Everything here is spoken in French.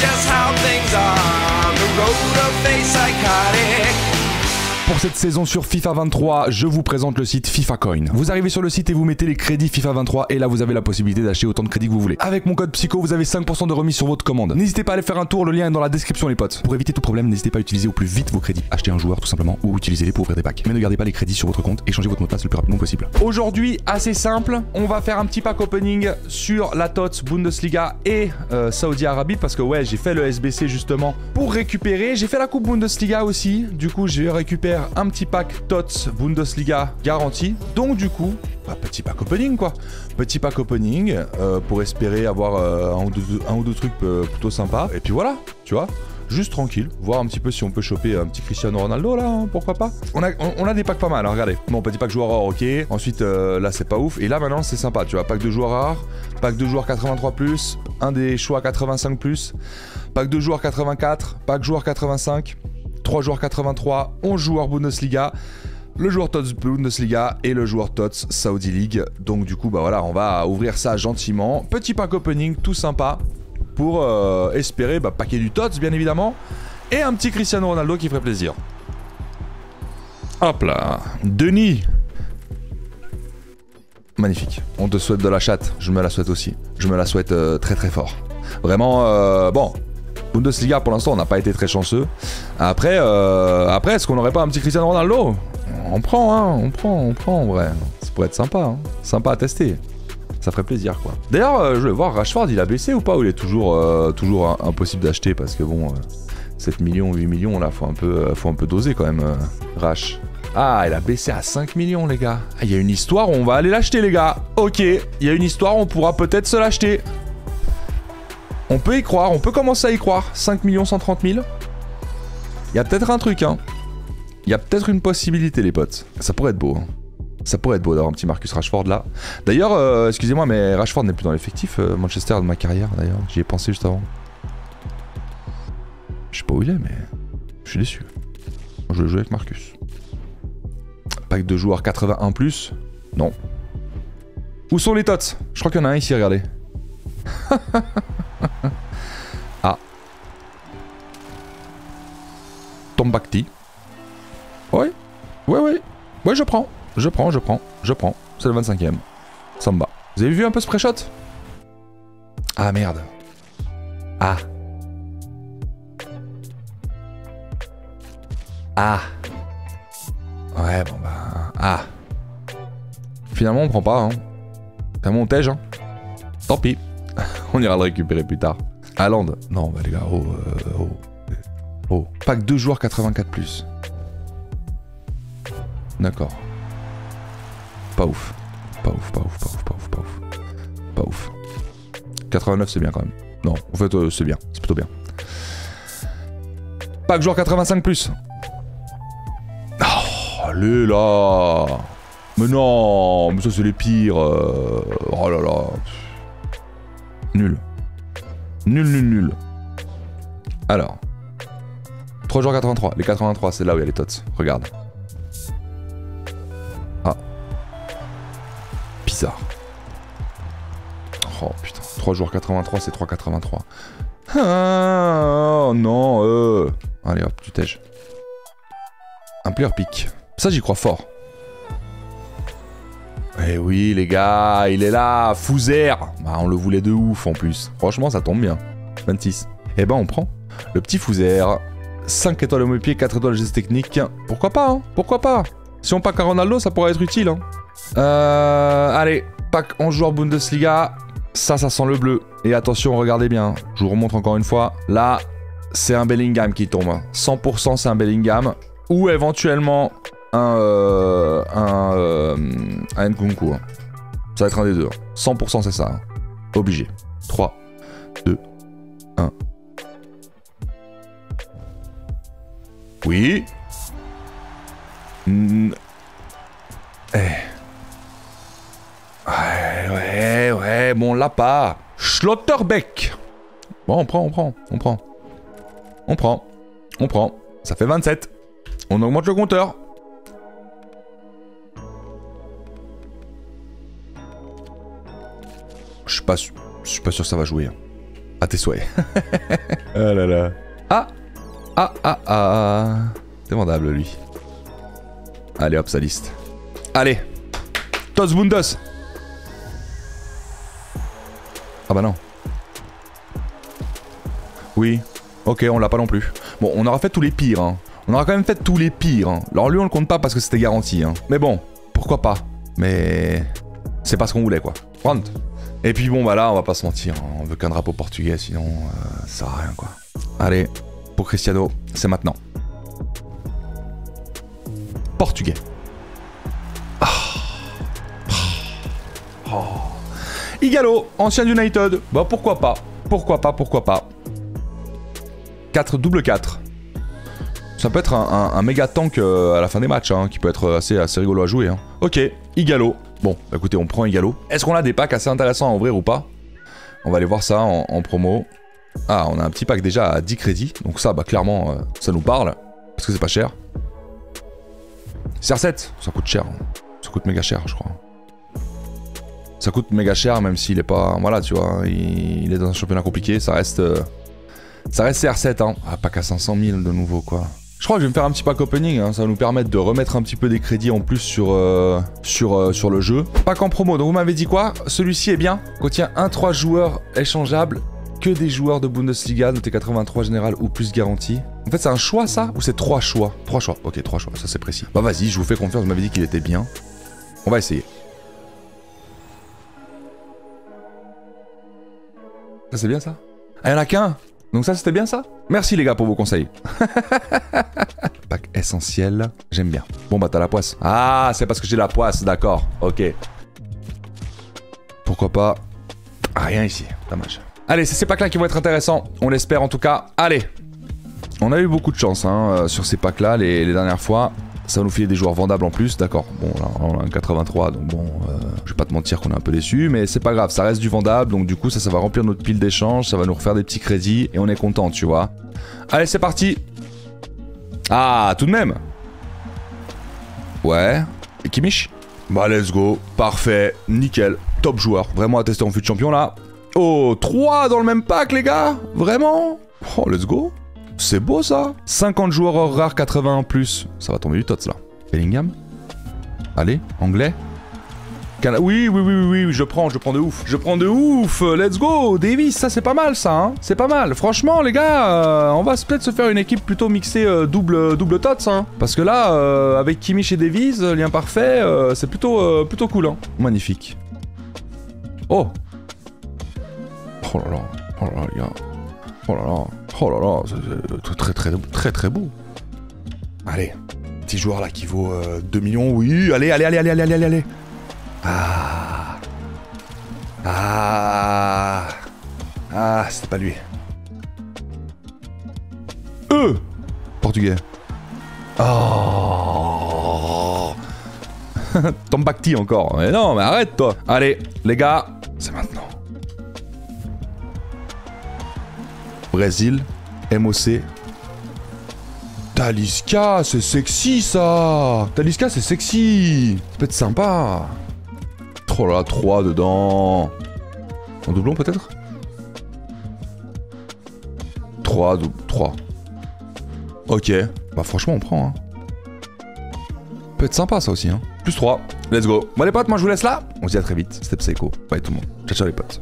just how Pour cette saison sur FIFA 23, je vous présente le site FIFA Coin. Vous arrivez sur le site et vous mettez les crédits FIFA 23 et là vous avez la possibilité d'acheter autant de crédits que vous voulez. Avec mon code psycho, vous avez 5% de remise sur votre commande. N'hésitez pas à aller faire un tour, le lien est dans la description les potes. Pour éviter tout problème, n'hésitez pas à utiliser au plus vite vos crédits. Achetez un joueur tout simplement ou utilisez-les pour ouvrir des packs. Mais ne gardez pas les crédits sur votre compte et changez votre mot de passe le plus rapidement possible. Aujourd'hui, assez simple, on va faire un petit pack opening sur la TOTS Bundesliga et euh, Saudi Arabie parce que ouais, j'ai fait le SBC justement pour récupérer. J'ai fait la Coupe Bundesliga aussi. Du coup, je récupère un petit pack TOTS Bundesliga garanti. Donc du coup, bah, petit pack opening quoi. Petit pack opening euh, pour espérer avoir euh, un, ou deux, trucs euh, plutôt sympas. Et puis voilà, tu vois. Juste tranquille, voir un petit peu si on peut choper un petit Cristiano Ronaldo là, hein, pourquoi pas. On a, on, a des packs pas mal, hein, regardez. Bon, petit pack joueur rare, ok. Ensuite, là c'est pas ouf. Et là maintenant c'est sympa, tu vois. Pack de joueurs rares, pack de joueurs 83, un des choix 85, pack de joueurs 84, pack joueur 85. 3 joueurs 83, 11 joueurs Bundesliga, le joueur TOTS Bundesliga et le joueur TOTS Saudi League. Donc du coup, bah voilà, on va ouvrir ça gentiment. Petit pack opening, tout sympa, pour euh, espérer bah, paquet du TOTS, bien évidemment, et un petit Cristiano Ronaldo qui ferait plaisir. Hop là, Denis Magnifique. On te souhaite de la chatte. Je me la souhaite aussi. Je me la souhaite euh, très très fort. Vraiment, euh, bon, Bundesliga, pour l'instant, on n'a pas été très chanceux. Après, euh, après est-ce qu'on n'aurait pas un petit Cristiano Ronaldo? On prend, hein, on prend, on prend en vrai. Ça pourrait être sympa, hein. sympa à tester. Ça ferait plaisir, quoi. D'ailleurs, euh, je vais voir, Rashford, il a baissé ou pas Ou il est toujours, euh, toujours impossible d'acheter Parce que bon, euh, 7 millions, 8 millions, là, faut un peu, faut un peu doser quand même, Rash. Ah, il a baissé à 5 millions, les gars. Ah, il y a une histoire, on va aller l'acheter, les gars. Ok, il y a une histoire, on pourra peut-être se l'acheter. On peut y croire, on peut commencer à y croire. 5 130 000. Il y a peut-être un truc, hein. Il y a peut-être une possibilité, les potes. Ça pourrait être beau. hein. Ça pourrait être beau d'avoir un petit Marcus Rashford là. D'ailleurs, euh, excusez-moi, mais Rashford n'est plus dans l'effectif euh, Manchester de ma carrière, d'ailleurs. J'y ai pensé juste avant. Je sais pas où il est, mais je suis déçu. Je vais jouer avec Marcus. Pack de joueurs 81 plus? Non. Où sont les tots? Je crois qu'il y en a un ici, regardez. Tombakti. Ouais, ouais, ouais. Ouais, je prends. Je prends, je prends, je prends. C'est le 25ème. Ça me va. Vous avez vu un peu ce pré-shot? Ah merde. Ah. Ah. Ouais, bon bah. Ah. Finalement, on prend pas, hein. Finalement, on tège, hein. Tant pis. on ira le récupérer plus tard. Haaland. Non, bah les gars, oh, euh, oh. Pack 2 joueurs 84 plus. D'accord. Pas ouf. Pas ouf, pas ouf, pas ouf, pas ouf, pas ouf. Pas ouf. 89 c'est bien quand même. Non, en fait euh, c'est bien, c'est plutôt bien. Pack joueur 85 plus. Oh, allez là. Mais non, mais ça c'est les pires. euh, Oh là là. Nul. Nul, nul, nul. Alors. 3 joueurs 83. Les 83, c'est là où il y a les tots. Regarde. Ah. Bizarre. Oh putain. 3 joueurs 83, c'est 3,83. Ah, non, euh. Allez hop, tu tèges. Un player pick. Ça, j'y crois fort. Eh oui, les gars, il est là, Fouzer. Bah, on le voulait de ouf en plus. Franchement, ça tombe bien. 26. Eh ben, on prend. Le petit Fouzer. 5 étoiles au mauvais pied, 4 étoiles de geste technique. Pourquoi pas, hein Pourquoi pas Si on pack un Ronaldo, ça pourrait être utile, hein. Euh, allez, pack 11 joueurs Bundesliga. Ça, ça sent le bleu. Et attention, regardez bien. Je vous remontre encore une fois. Là, c'est un Bellingham qui tombe. 100% c'est un Bellingham. Ou éventuellement un, euh, un, euh, un Nkunku. hein. Ça va être un des deux. hein. 100% c'est ça. hein. Obligé. 3, 2, 1. Oui. Eh. Ouais, ouais, ouais, bon, on l'a pas. Schlotterbeck. Bon, on prend, on prend, on prend. On prend, on prend. Ça fait 27. On augmente le compteur. Je suis pas, je suis pas sûr que ça va jouer. hein. À tes souhaits. ah là là. Ah Ah ah ah C'est vendable lui. Allez hop, sa liste. Allez Tos Bundos Ah bah non. Oui. Ok, on l'a pas non plus. Bon, on aura fait tous les pires. Hein. On aura quand même fait tous les pires. Hein. Alors lui, on le compte pas parce que c'était garanti. Hein. Mais bon, pourquoi pas. Mais c'est pas ce qu'on voulait, quoi. Front. Et puis bon, bah là, on va pas se mentir. On veut qu'un drapeau portugais, sinon euh, ça sert à rien, quoi. Allez, pour Cristiano, c'est maintenant. Portugais. Ah. Oh. Igalo, ancien United. Bah pourquoi pas. Pourquoi pas, pourquoi pas. 4, double 4. Ça peut être un, méga tank euh, à la fin des matchs, hein, qui peut être assez, assez rigolo à jouer. hein. Ok, Igalo. Bon, bah écoutez, on prend Igalo. Est-ce qu'on a des packs assez intéressants à ouvrir ou pas? On va aller voir ça en promo. Ah, on a un petit pack déjà à 10 crédits. Donc ça, bah clairement, euh, ça nous parle. Parce que c'est pas cher. CR7, ça coûte cher. hein. Ça coûte méga cher, je crois. Ça coûte méga cher, même s'il est pas. Voilà, tu vois, il, est dans un championnat compliqué. Ça reste. euh, ça reste CR7, hein. Ah, pas qu'à 500 000 de nouveau, quoi. Je crois que je vais me faire un petit pack opening, hein. ça va nous permettre de remettre un petit peu des crédits en plus sur, euh, sur, sur le jeu. Pack en promo, donc vous m'avez dit quoi? Celui-ci est bien, contient 1-3 joueurs échangeables, que des joueurs de Bundesliga, noté 83 général ou plus garanti. En fait, c'est un choix ça Ou c'est 3 choix? 3 choix, ok, 3 choix, ça c'est précis. Bah vas-y, je vous fais confiance, vous m'avez dit qu'il était bien. On va essayer. Ça c'est bien ça? Ah, y'en a qu'un? Donc ça c'était bien ça? Merci les gars pour vos conseils. Pack essentiel, j'aime bien. Bon bah t'as la poisse. Ah c'est parce que j'ai la poisse, d'accord, ok. Pourquoi pas? Rien ici, dommage. Allez, c'est ces packs là qui vont être intéressants, on l'espère en tout cas. Allez On a eu beaucoup de chance hein, euh, sur ces packs là les, dernières fois. Ça nous filer des joueurs vendables en plus, d'accord. Bon, là, on a un 83, donc bon, euh, je vais pas te mentir qu'on est un peu déçu, mais c'est pas grave, ça reste du vendable, donc du coup, ça, va remplir notre pile d'échanges, ça va nous refaire des petits crédits, et on est content, tu vois. Allez, c'est parti Ah, tout de même Ouais. Et Kimmich? Bah, let's go. Parfait, nickel, top joueur. Vraiment à tester en fut champion, là. Oh, 3 dans le même pack, les gars. Vraiment. Oh, let's go. C'est beau ça. 50 joueurs hors rares, 80 en plus. Ça va tomber du tots là. Bellingham. Allez, anglais. Oui, oui, oui, oui, oui, je prends, je prends de ouf. Je prends de ouf, euh, let's go. Davis, ça c'est pas mal ça, hein. C'est pas mal. Franchement, les gars, euh, on va peut-être se faire une équipe plutôt mixée euh, double, double tots, hein. Parce que là, euh, avec Kimmich et Davies, euh, lien parfait, euh, c'est plutôt, euh, plutôt cool, hein. Magnifique. Oh Oh là là, oh là là, les gars. Oh là là, oh là là, c'est c'est très très très très beau. Allez, petit joueur là qui vaut euh, 2 millions, oui, allez, allez, allez, allez, allez, allez, allez. Ah. Ah. Ah, c'était pas lui. Euh Portugais. Oh Tombacti encore. Mais non, mais arrête toi. Allez, les gars, Brésil, MOC. Talisca, c'est sexy ça Talisca, c'est sexy Ça peut être sympa Oh là, 3 dedans En doublon peut-être? 3, double, 3. Ok, bah franchement on prend hein. Peut être sympa ça aussi hein. Plus 3, let's go. Bon les potes, moi je vous laisse là. On se dit à très vite. Step Seiko. Bye tout le monde. Ciao ciao les potes.